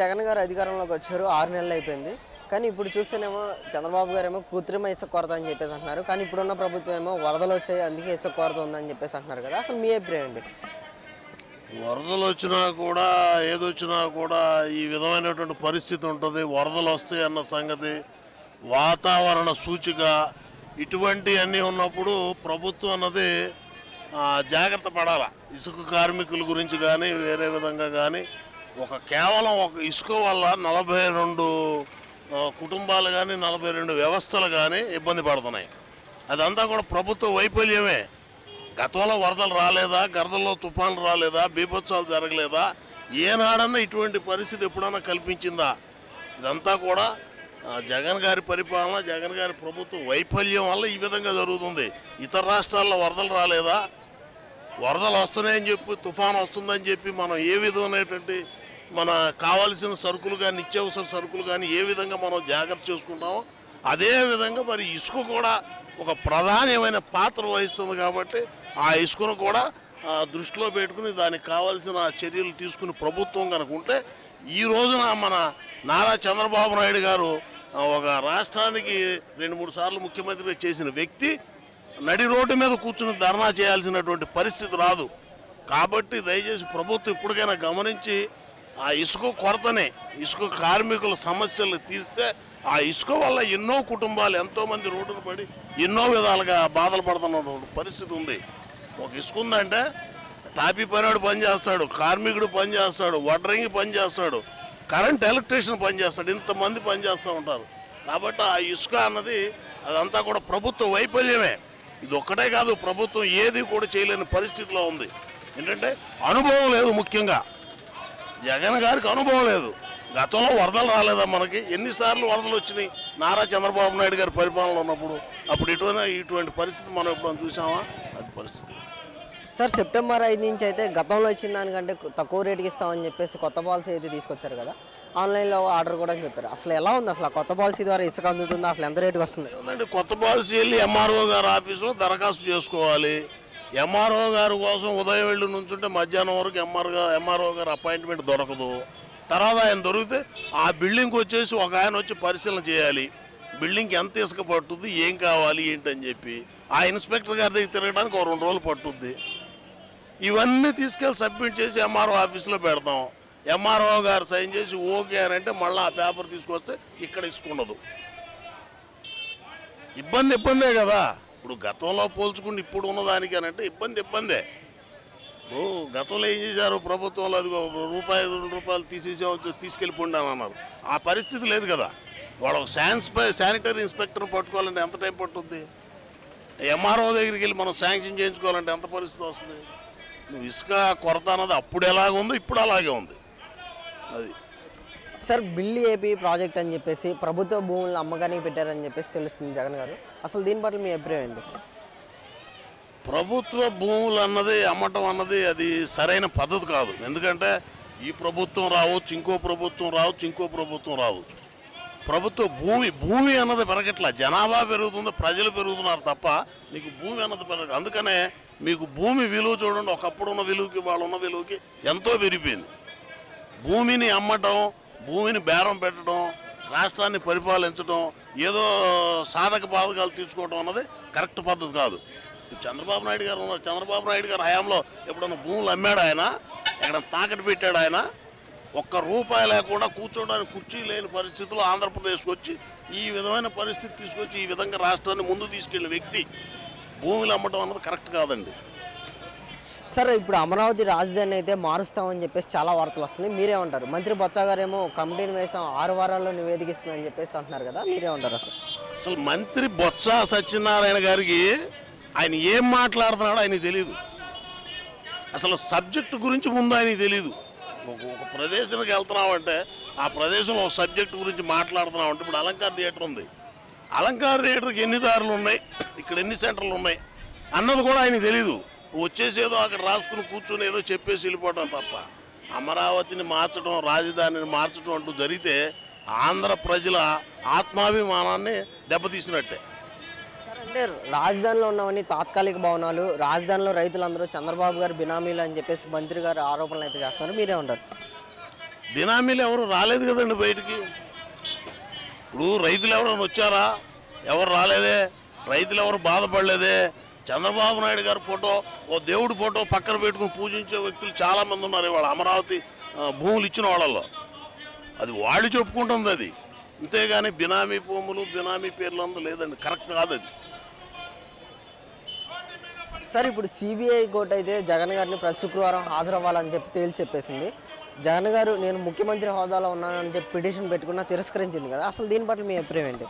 జగన్ గారు అధికారంలోకి వచ్చారు ఆరు నెలలు అయిపోయింది. కానీ ఇప్పుడు చూస్తేనేమో చంద్రబాబు గారు ఏమో కృత్రిమ ఇసుక కొరత అని చెప్పేసి అంటున్నారు. కానీ ఇప్పుడున్న ప్రభుత్వం ఏమో వరదలు వచ్చాయి అందుకే ఇసుక కొరత ఉందని చెప్పేసి అంటున్నారు కదా. అసలు మీ అభిప్రాయం అండి వరదలు వచ్చినా కూడా ఏదొచ్చినా కూడా ఈ విధమైనటువంటి పరిస్థితి ఉంటుంది. వరదలు వస్తాయి అన్న సంగతి వాతావరణ సూచిక ఇటువంటి అన్నీ ఉన్నప్పుడు ప్రభుత్వం అన్నది జాగ్రత్త పడాల. ఇసుక కార్మికుల గురించి కానీ వేరే విధంగా కానీ ఒక కేవలం ఒక ఇసుక వల్ల నలభై రెండు కుటుంబాలు కానీ నలభై రెండు వ్యవస్థలు కానీ ఇబ్బంది పడుతున్నాయి. అదంతా కూడా ప్రభుత్వ వైఫల్యమే. గతంలో వరదలు రాలేదా? గరదల్లో తుఫాన్లు రాలేదా? బీభత్సాలు జరగలేదా? ఏనాడన్నా ఇటువంటి పరిస్థితి ఎప్పుడన్నా కల్పించిందా? ఇదంతా కూడా జగన్ గారి పరిపాలన జగన్ గారి ప్రభుత్వ వైఫల్యం వల్ల ఈ విధంగా జరుగుతుంది. ఇతర రాష్ట్రాల్లో వరదలు రాలేదా? వరదలు వస్తున్నాయని చెప్పి తుఫాన్ వస్తుందని చెప్పి మనం ఏ విధమైనటువంటి మన కావాల్సిన సరుకులు కానీ నిత్యావసర సరుకులు కానీ ఏ విధంగా మనం జాగ్రత్త చేసుకుంటామో అదే విధంగా మరి ఇసుక కూడా ఒక ప్రధానమైన పాత్ర వహిస్తుంది కాబట్టి ఆ ఇసుకను కూడా దృష్టిలో పెట్టుకుని దానికి కావాల్సిన చర్యలు తీసుకుని ప్రభుత్వం కనుక ఉంటే ఈ రోజున మన నారా చంద్రబాబు నాయుడు గారు ఒక రాష్ట్రానికి రెండు మూడు సార్లు ముఖ్యమంత్రిగా చేసిన వ్యక్తి నడి రోడ్డు మీద కూర్చుని ధర్నా చేయాల్సినటువంటి పరిస్థితి రాదు. కాబట్టి దయచేసి ప్రభుత్వం ఇప్పటికైనా గమనించి ఆ ఇసుక కొరతనే ఇసుక కార్మికుల సమస్యలు తీర్స్తే ఆ ఇసుక వల్ల ఎన్నో కుటుంబాలు ఎంతోమంది రోడ్డును పడి ఎన్నో విధాలుగా బాధలు పడుతున్న పరిస్థితి ఉంది. ఒక ఇసుక ఉందంటే టాపీ పనివాడు పని చేస్తాడు కార్మికుడు పని చేస్తాడు వడ్రంగి పని చేస్తాడు కరెంట్ ఎలక్ట్రీషియన్ పని చేస్తాడు ఇంతమంది పని చేస్తూ ఉంటారు. కాబట్టి ఆ ఇసుక అన్నది అదంతా కూడా ప్రభుత్వ వైఫల్యమే. ఇది ఒక్కటే కాదు ప్రభుత్వం ఏది కూడా చేయలేని పరిస్థితిలో ఉంది. ఏంటంటే అనుభవం లేదు ముఖ్యంగా. జగన్ గారికి అనుభవం లేదు. గతంలో వరదలు రాలేదా మనకి? ఎన్నిసార్లు వరదలు వచ్చినాయి? నారా చంద్రబాబు నాయుడు గారి పరిపాలన ఉన్నప్పుడు అప్పుడు ఇటువంటి ఇటువంటి పరిస్థితి మనం ఎప్పుడైనా చూసామా? అది పరిస్థితి సార్ సెప్టెంబర్ ఐదు నుంచి అయితే గతంలో ఇచ్చిన దానికంటే తక్కువ రేటుకి ఇస్తామని చెప్పేసి కొత్త పాలసీ అయితే తీసుకొచ్చారు కదా. ఆన్లైన్లో ఆర్డర్ కూడా అని చెప్పారు. అసలు ఎలా ఉంది అసలు కొత్త పాలసీ ద్వారా ఇసుక అందుతుందా? అసలు ఎంత రేటుకి వస్తుంది? కొత్త పాలసీ వెళ్ళి ఎంఆర్ఓ గారి ఆఫీసులో దరఖాస్తు చేసుకోవాలి. ఎంఆర్ఓ గారి కోసం ఉదయం వెళ్ళి నుంచుంటే మధ్యాహ్నం వరకు ఎంఆర్ ఎంఆర్ఓ గారు అపాయింట్మెంట్ దొరకదు. తర్వాత ఆయన దొరికితే ఆ బిల్డింగ్కి వచ్చేసి ఒక ఆయన వచ్చి పరిశీలన చేయాలి. బిల్డింగ్కి ఎంత ఇసుక పట్టుద్ది ఏం కావాలి ఏంటని చెప్పి. ఆ ఇన్స్పెక్టర్ గారి దగ్గర తిరగడానికి ఒక రెండు రోజులు పట్టుద్ది. ఇవన్నీ తీసుకెళ్ళి సబ్మిట్ చేసి ఎంఆర్ఓ ఆఫీస్లో పెడతాం. ఎంఆర్ఓ గారు సైన్ చేసి ఓకే అని అంటే మళ్ళీ ఆ పేపర్ తీసుకొస్తే ఇక్కడ ఇసుకుండదు ఇబ్బంది ఇబ్బందే కదా. ఇప్పుడు గతంలో పోల్చుకుంటే ఇప్పుడు ఉన్నదానికి అని అంటే ఇబ్బంది ఇబ్బందే. ఇప్పుడు గతంలో ఏం చేశారు? ప్రభుత్వంలో అది రూపాయలు రెండు రూపాయలు తీసేసి తీసుకెళ్ళిపోండామన్నారు ఆ పరిస్థితి లేదు కదా. వాళ్ళ శాన్స్ శానిటరీ ఇన్స్పెక్టర్ని పట్టుకోవాలంటే ఎంత టైం పట్టుద్ది? ఎంఆర్ఓ దగ్గరికి వెళ్ళి మనం శాంక్షన్ చేయించుకోవాలంటే ఎంత పరిస్థితి వస్తుంది? నువ్వు ఇసుక కొరత అన్నది అప్పుడు ఎలాగ ఉందో ఇప్పుడు అలాగే ఉంది. అది. సార్ బిల్లు ఏపీ ప్రాజెక్ట్ అని చెప్పేసి ప్రభుత్వ భూములను అమ్మకానికి పెట్టారని చెప్పేసి తెలుస్తుంది జగన్ గారు. అసలు దీని పట్ల మీ అభిప్రాయం ఏంటి? ప్రభుత్వ భూములు అన్నది అమ్మటం అన్నది అది సరైన పద్ధతి కాదు. ఎందుకంటే ఈ ప్రభుత్వం రావచ్చు ఇంకో ప్రభుత్వం రావచ్చు ఇంకో ప్రభుత్వం రావచ్చు. ప్రభుత్వ భూమి భూమి అన్నది పెరగట్ల. జనాభా పెరుగుతుంది ప్రజలు పెరుగుతున్నారు తప్ప నీకు భూమి అన్నది పెరగ అందుకనే మీకు భూమి విలువ చూడండి. ఒకప్పుడు ఉన్న విలువకి వాళ్ళు ఉన్న విలువకి ఎంతో పెరిగిపోయింది భూమిని అమ్మటం భూమిని బేరం పెట్టడం రాష్ట్రాన్ని పరిపాలించడం ఏదో సాధక బాధకాలు తీసుకోవడం అన్నది కరెక్ట్ పద్ధతి కాదు. చంద్రబాబు నాయుడు గారు ఉన్నారు. చంద్రబాబు నాయుడు గారు హయాంలో ఎప్పుడన్నా భూములు అమ్మాడు ఆయన? ఎక్కడ తాకట్టు పెట్టాడు ఆయన? ఒక్క రూపాయి లేకుండా కూర్చోడానికి కుర్చీ లేని పరిస్థితుల్లో ఆంధ్రప్రదేశ్కి వచ్చి ఈ విధమైన పరిస్థితి తీసుకొచ్చి ఈ విధంగా రాష్ట్రాన్ని ముందు తీసుకెళ్ళిన వ్యక్తి భూములు అమ్మటం అన్నది కరెక్ట్ కాదండి. సార్ ఇప్పుడు అమరావతి రాజధాని అయితే మారుస్తామని చెప్పేసి చాలా వార్తలు వస్తున్నాయి. మీరేమంటారు? మంత్రి బొత్స గారేమో కమిటీని వేసాం ఆరు వారాల్లో నివేదికిస్తుందని చెప్పేసి అంటున్నారు కదా మీరేమంటారు అసలు? అసలు మంత్రి బొత్స సత్యనారాయణ గారికి ఆయన ఏం మాట్లాడుతున్నాడో ఆయనకి తెలియదు అసలు సబ్జెక్టు గురించి ముందు ఆయనకి తెలియదు ఒక ఒక ప్రదేశానికి వెళ్తున్నామంటే ఆ ప్రదేశంలో ఒక సబ్జెక్టు గురించి మాట్లాడుతున్నామంటే ఇప్పుడు అలంకార్ థియేటర్ ఉంది. అలంకార్ థియేటర్కి ఎన్ని దారులు ఉన్నాయి? ఇక్కడ ఎన్ని సెంటర్లు ఉన్నాయి? అన్నది కూడా ఆయనకి తెలీదు. వచ్చేసి ఏదో అక్కడ రాసుకుని కూర్చొని ఏదో చెప్పేసి వెళ్ళిపోవడం తప్ప. అమరావతిని మార్చడం రాజధానిని మార్చడం అంటూ జరిగితే ఆంధ్ర ప్రజల ఆత్మాభిమానాన్ని దెబ్బతీసినట్టే. అంటే రాజధానిలో ఉన్నవన్నీ తాత్కాలిక భవనాలు రాజధానిలో రైతులందరూ చంద్రబాబు గారు బినామీలు అని చెప్పేసి మంత్రి గారు ఆరోపణలు అయితే చేస్తున్నారు. మీరేమంటారు? బినామీలు ఎవరు రాలేదు కదండి బయటికి. ఇప్పుడు రైతులు ఎవరైనా వచ్చారా? ఎవరు రాలేదే? రైతులు ఎవరు బాధపడలేదే? చంద్రబాబు నాయుడు గారి ఫోటో ఓ దేవుడి ఫోటో పక్కన పెట్టుకుని పూజించే వ్యక్తులు చాలామంది ఉన్నారు ఇవాళ అమరావతి భూములు ఇచ్చిన వాళ్ళల్లో అది వాళ్ళు చెప్పుకుంటుంది అది. అంతేగాని బినామీ భూములు బినామీ పేర్లు అందు లేదండి. కరెక్ట్ కాదు అది. సార్ ఇప్పుడు సిబిఐ కోర్టు అయితే జగన్ గారిని ప్రతి శుక్రవారం హాజరవ్వాలని చెప్పి తేల్చి చెప్పేసింది. జగన్ గారు నేను ముఖ్యమంత్రి హోదాలో ఉన్నానని చెప్పి పిటిషన్ పెట్టుకున్నా తిరస్కరించింది కదా. అసలు దీని పట్ల మీ అభిప్రాయం ఏంటి?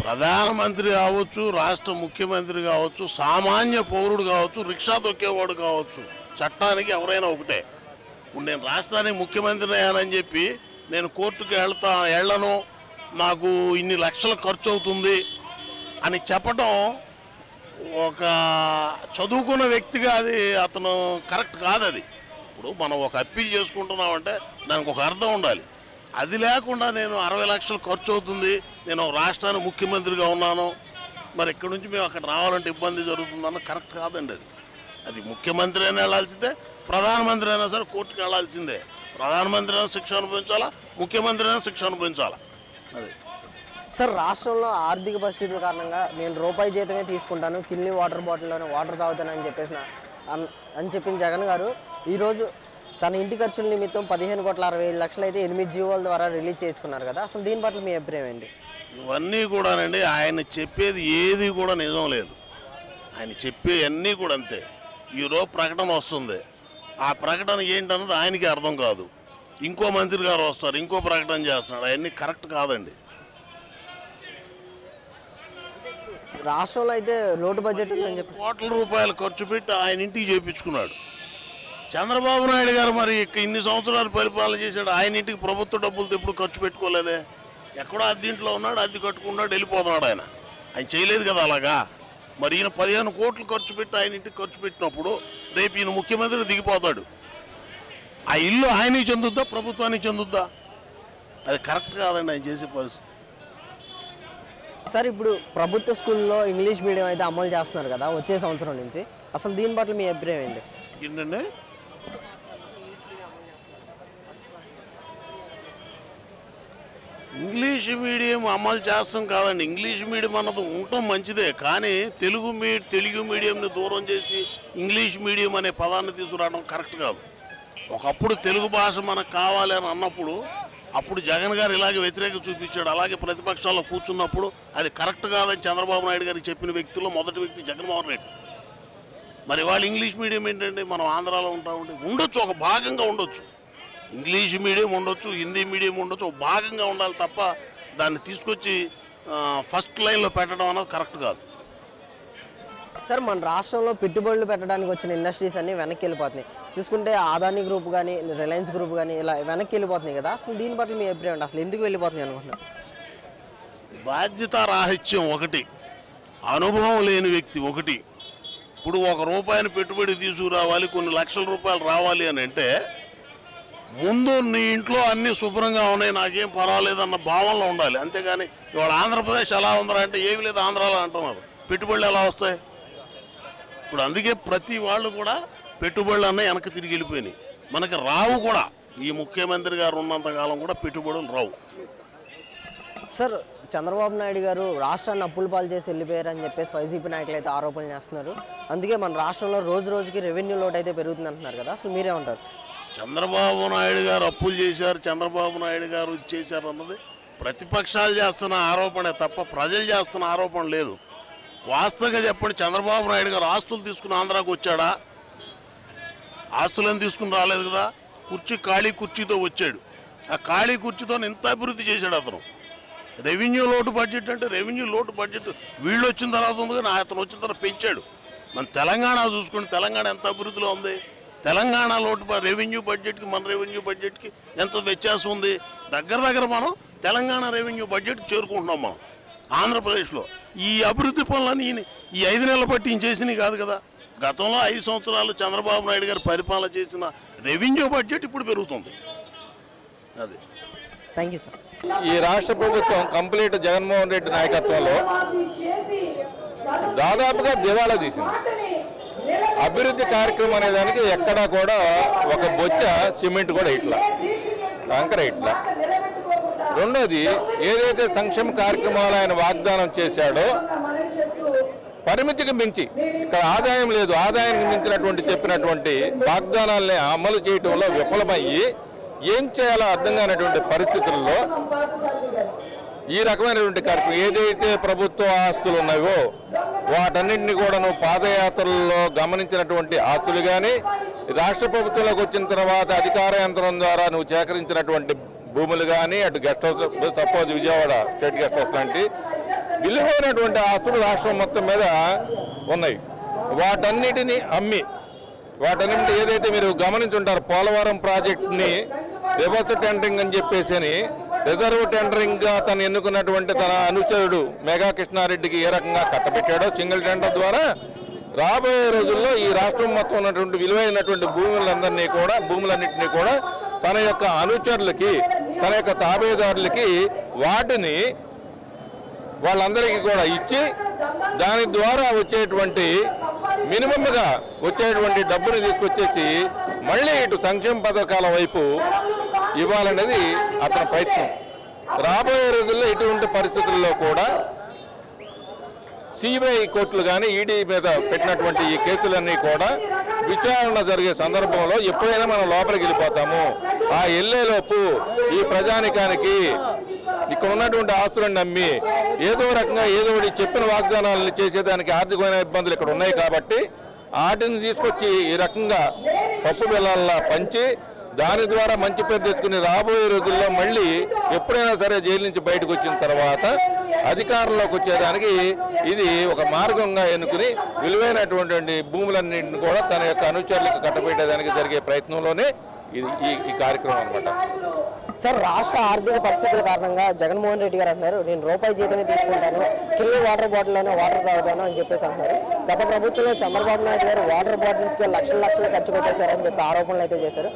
ప్రధానమంత్రి కావచ్చు రాష్ట్ర ముఖ్యమంత్రి కావచ్చు సామాన్య పౌరుడు కావచ్చు రిక్షా తొక్కేవాడు కావచ్చు చట్టానికి ఎవరైనా ఒకటే. ఇప్పుడు నేను రాష్ట్రానికి ముఖ్యమంత్రి అయ్యానని చెప్పి నేను కోర్టుకు వెళ్తా వెళ్ళను నాకు ఇన్ని లక్షలు ఖర్చు అవుతుంది అని చెప్పడం ఒక చదువుకున్న వ్యక్తిగా అది అతను కరెక్ట్ కాదు అది ఇప్పుడు మనం ఒక అప్పీల్ చేసుకుంటున్నామంటే దానికి ఒక అర్థం ఉండాలి. అది లేకుండా నేను అరవై లక్షలు ఖర్చు అవుతుంది. నేను రాష్ట్రానికి ముఖ్యమంత్రిగా ఉన్నాను. మరి ఇక్కడ నుంచి మేము అక్కడ రావాలంటే ఇబ్బంది జరుగుతుందన్న కరెక్ట్ కాదండి అది. అది ముఖ్యమంత్రి అయినా వెళ్ళాల్సిందే ప్రధానమంత్రి అయినా సరే కోర్టుకు వెళ్ళాల్సిందే. ప్రధానమంత్రి అయినా శిక్ష అనుభవించాలా ముఖ్యమంత్రి అయినా శిక్ష అనుభవించాలా? అది. సార్ రాష్ట్రంలో ఆర్థిక పరిస్థితుల కారణంగా నేను రూపాయి జీతమే తీసుకుంటాను కిల్లి వాటర్ బాటిల్లోనే వాటర్ తాగుతానని చెప్పేసి నా- అని చెప్పిన జగన్ గారు ఈరోజు తన ఇంటి ఖర్చుల నిమిత్తం పదిహేను కోట్ల అరవై ఐదు లక్షలు అయితే ఎనిమిది జీవోల ద్వారా రిలీజ్ చేసుకున్నారు కదా. అసలు దీని పట్ల మీ అభిప్రాయం ఏంటి? ఇవన్నీ కూడానండి ఆయన చెప్పేది ఏది కూడా నిజం లేదు. ఆయన చెప్పే అన్నీ కూడా అంతే. ఈరోజు ప్రకటన వస్తుంది. ఆ ప్రకటన ఏంటన్నది ఆయనకి అర్థం కాదు. ఇంకో మంత్రి గారు వస్తారు ఇంకో ప్రకటన చేస్తున్నాడు అవన్నీ కరెక్ట్ కాదండి. రాష్ట్రంలో అయితే లోటు బడ్జెట్ ఉందని చెప్పి కోట్ల రూపాయలు ఖర్చు పెట్టి ఆయన ఇంటికి చేపించుకున్నాడు. చంద్రబాబు నాయుడు గారు మరి ఇన్ని సంవత్సరాలు పరిపాలన చేశాడు. ఆయన ఇంటికి ప్రభుత్వ డబ్బులతో ఎప్పుడు ఖర్చు పెట్టుకోలేదే? ఎక్కడో అద్దీంట్లో ఉన్నాడు అద్దె కట్టుకున్నాడు వెళ్ళిపోతున్నాడు ఆయన. ఆయన చేయలేదు కదా అలాగా? మరి ఈయన పదిహేను కోట్లు ఖర్చు పెట్టి ఆయన ఇంటికి ఖర్చు పెట్టినప్పుడు రేపు ఈయన ముఖ్యమంత్రి దిగిపోతాడు. ఆ ఇల్లు ఆయనకి చెందుద్దా ప్రభుత్వానికి చెందుద్దా? అది కరెక్ట్ కాదండి ఆయన చేసే పరిస్థితి. సార్ ఇప్పుడు ప్రభుత్వ స్కూల్లో ఇంగ్లీష్ మీడియం అయితే అమలు చేస్తున్నారు కదా వచ్చే సంవత్సరం నుంచి. అసలు దీని పట్ల మీ అభిప్రాయం ఏంటి? ఏంటండి? ఇంగ్లీష్ మీడియం అమలు చేస్తాం కాదండి. ఇంగ్లీష్ మీడియం అన్నది ఉండటం మంచిదే. కానీ తెలుగు మీ తెలుగు మీడియంని దూరం చేసి ఇంగ్లీష్ మీడియం అనే పదాన్ని తీసుకురావడం కరెక్ట్ కాదు. ఒకప్పుడు తెలుగు భాష మనకు కావాలి అని అన్నప్పుడు అప్పుడు జగన్ గారు ఇలాగే వ్యతిరేక చూపించాడు. అలాగే ప్రతిపక్షాల్లో కూర్చున్నప్పుడు అది కరెక్ట్ కాదని చంద్రబాబు నాయుడు గారికి చెప్పిన వ్యక్తుల్లో మొదటి వ్యక్తి జగన్మోహన్ రెడ్డి. మరి వాళ్ళు ఇంగ్లీష్ మీడియం ఏంటంటే మనం ఆంధ్రాలో ఉంటామంటే ఉండొచ్చు ఒక భాగంగా ఉండొచ్చు. ఇంగ్లీష్ మీడియం ఉండొచ్చు హిందీ మీడియం ఉండొచ్చు భాగంగా ఉండాలి తప్ప దాన్ని తీసుకొచ్చి ఫస్ట్ లైన్లో పెట్టడం అనేది కరెక్ట్ కాదు. సార్ మన రాష్ట్రంలో పెట్టుబడులు పెట్టడానికి వచ్చిన ఇండస్ట్రీస్ అన్ని వెనక్కి వెళ్ళిపోతున్నాయి. చూసుకుంటే ఆదాని గ్రూప్ కానీ రిలయన్స్ గ్రూప్ కానీ ఇలా వెనక్కి వెళ్ళిపోతున్నాయి కదా. అసలు దీని పట్ల మీ అభిప్రాయం? అసలు ఎందుకు వెళ్ళిపోతున్నాయి అనుకుంటున్నారు? బాధ్యత రాహిత్యం ఒకటి అనుభవం లేని వ్యక్తి ఒకటి. ఇప్పుడు ఒక రూపాయిని పెట్టుబడి తీసుకురావాలి కొన్ని లక్షల రూపాయలు రావాలి అని అంటే ముందు నీ ఇంట్లో అన్ని శుభ్రంగా ఉన్నాయి నాకేం పర్వాలేదన్న భావనలో ఉండాలి. అంతేగాని ఇవాళ ఆంధ్రప్రదేశ్ ఎలా ఉందరా అంటే ఏమి లేదు ఆంధ్రాలో అంటున్నారు. పెట్టుబడులు ఎలా వస్తాయి? ఇప్పుడు అందుకే ప్రతి వాళ్ళు కూడా పెట్టుబడులు అన్నీ వెనక్కి తిరిగి వెళ్ళిపోయినాయి. మనకి రావు కూడా ఈ ముఖ్యమంత్రి గారు ఉన్నంత కాలం కూడా పెట్టుబడులు రావు. సార్ చంద్రబాబు నాయుడు గారు రాష్ట్రాన్ని అప్పుల పాలు చేసి వెళ్ళిపోయారని చెప్పేసి వైసీపీ నాయకులు అయితే ఆరోపణలు చేస్తున్నారు. అందుకే మన రాష్ట్రంలో రోజు రోజుకి రెవెన్యూ లోటు అయితే పెరుగుతుంది అంటున్నారు కదా. అసలు మీరే ఉంటారు చంద్రబాబు నాయుడు గారు అప్పులు చేశారు చంద్రబాబు నాయుడు గారు ఇది చేశారు అన్నది ప్రతిపక్షాలు చేస్తున్న ఆరోపణే తప్ప ప్రజలు చేస్తున్న ఆరోపణ లేదు. వాస్తవంగా చెప్పండి చంద్రబాబు నాయుడు గారు ఆస్తులు తీసుకుని ఆంధ్రాకు వచ్చాడా? ఆస్తులను తీసుకుని రాలేదు కదా? కుర్చీ ఖాళీ కుర్చీతో వచ్చాడు. ఆ ఖాళీ కుర్చీతో ఇంత అభివృద్ధి చేశాడు అతను. రెవెన్యూ లోటు బడ్జెట్ అంటే రెవెన్యూ లోటు బడ్జెట్. వీళ్ళు వచ్చిన తర్వాత ఉంది కానీ అతను వచ్చిన తర్వాత పెంచాడు. మన తెలంగాణ చూసుకుంటే తెలంగాణ ఎంత అభివృద్ధిలో ఉంది? తెలంగాణ లోటు రెవెన్యూ బడ్జెట్కి మన రెవెన్యూ బడ్జెట్కి ఎంత వ్యత్యాసం ఉంది? దగ్గర దగ్గర మనం తెలంగాణ రెవెన్యూ బడ్జెట్ చేరుకుంటున్నాం మనం ఆంధ్రప్రదేశ్లో. ఈ అభివృద్ధి పనులని ఈ ఐదు నెలల బట్టి ఈయన చేసినవి కాదు కదా. గతంలో ఐదు సంవత్సరాలు చంద్రబాబు నాయుడు గారు పరిపాలన చేసిన రెవెన్యూ బడ్జెట్ ఇప్పుడు పెరుగుతుంది. అది. థ్యాంక్ యూ సార్ ఈ రాష్ట్ర ప్రభుత్వం కంప్లీట్ జగన్మోహన్ రెడ్డి నాయకత్వంలో దాదాపుగా దివాళా తీసింది. అభివృద్ధి కార్యక్రమం అనేదానికి ఎక్కడా కూడా ఒక బొచ్చ సిమెంట్ కూడా ఇట్లా. అంకరేట్ల రెండోది ఏదైతే సంక్షేమ కార్యక్రమాలు ఆయన వాగ్దానం చేశాడో పరిమితికి మించి ఇక్కడ ఆదాయం లేదు ఆదాయానికి మించినటువంటి చెప్పినటువంటి వాగ్దానాల్ని అమలు చేయటంలో విఫలమయ్యి ఏం చేయాలో అర్థం కానటువంటి పరిస్థితుల్లో ఈ రకమైనటువంటి కార్యక్రమం ఏదైతే ప్రభుత్వ ఆస్తులు ఉన్నాయో వాటన్నింటినీ కూడా నువ్వు పాదయాత్రల్లో గమనించినటువంటి ఆస్తులు కానీ రాష్ట్ర ప్రభుత్వంలోకి వచ్చిన తర్వాత అధికార యంత్రం ద్వారా నువ్వు సేకరించినటువంటి భూములు కానీ అటు guest house suppose Vijayawada state guest house లాంటి విలువైనటువంటి ఆస్తులు రాష్ట్రం మొత్తం మీద ఉన్నాయి. వాటన్నిటిని అమ్మి వాటన్నింటి ఏదైతే మీరు గమనించుంటారు పోలవరం ప్రాజెక్ట్ని రివర్స్ టెండరింగ్ అని చెప్పేసి అని రిజర్వ్ టెండరింగ్గా తను ఎన్నుకున్నటువంటి తన అనుచరుడు మెగా కృష్ణారెడ్డికి ఏ రకంగా కట్టబెట్టాడో సింగిల్ టెండర్ ద్వారా రాబోయే రోజుల్లో ఈ రాష్ట్రం మొత్తం ఉన్నటువంటి విలువైనటువంటి భూములందరినీ కూడా భూములన్నింటినీ కూడా తన యొక్క అనుచరులకి తన యొక్క తాబేదారులకి వాటిని వాళ్ళందరికీ కూడా ఇచ్చి దాని ద్వారా వచ్చేటువంటి మినిమంగా వచ్చేటువంటి డబ్బుని తీసుకొచ్చేసి మళ్ళీ ఇటు సంక్షేమ పథకాల వైపు ఇవ్వాలనేది అతని ప్రయత్నం. రాబోయే రోజుల్లో ఇటువంటి పరిస్థితుల్లో కూడా సిబిఐ కోర్టులు కానీ ఈడీ మీద పెట్టినటువంటి ఈ కేసులన్నీ కూడా విచారణ జరిగే సందర్భంలో ఎప్పుడైనా మనం లోపలికి వెళ్ళిపోతాము. ఆ వెళ్ళేలోపు ఈ ప్రజానికానికి ఇక్కడ ఉన్నటువంటి ఆస్తులను నమ్మి ఏదో రకంగా ఏదో ఒకటి చెప్పిన వాగ్దానాలను చేసేదానికి ఆర్థికమైన ఇబ్బందులు ఇక్కడ ఉన్నాయి కాబట్టి వాటిని తీసుకొచ్చి ఈ రకంగా పప్పు బెల్లాల్లా పంచి దాని ద్వారా మంచి పేరు తెచ్చుకుని రాబోయే రోజుల్లో మళ్ళీ ఎప్పుడైనా సరే జైలు నుంచి బయటకు వచ్చిన తర్వాత అధికారంలోకి వచ్చేదానికి ఇది ఒక మార్గంగా ఎన్నుకుని విలువైనటువంటి భూములన్నింటిని కూడా తన యొక్క అనుచరులకు కట్టబెట్టేదానికి జరిగే ప్రయత్నంలోనే ఇది ఈ ఈ కార్యక్రమం అనమాట సార్ రాష్ట్ర ఆర్థిక పరిస్థితుల కారణంగా జగన్మోహన్ రెడ్డి గారు అంటున్నారు నేను రూపాయి జీతమే తీసుకుంటాను కిలో వాటర్ బాటిల్లోనే వాటర్ తాగుతాను అని చెప్పేసి అంటున్నారు. గత ప్రభుత్వంలో చంద్రబాబు నాయుడు గారు వాటర్ బాటిల్స్కి లక్షల లక్షలు ఖర్చు పెట్టేశారని చెప్పి ఆరోపణలు అయితే చేశారు.